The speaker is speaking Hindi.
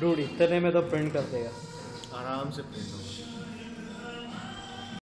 डूड इतने में तो प्रिंट कर देगा। आराम से प्रिंट होगा।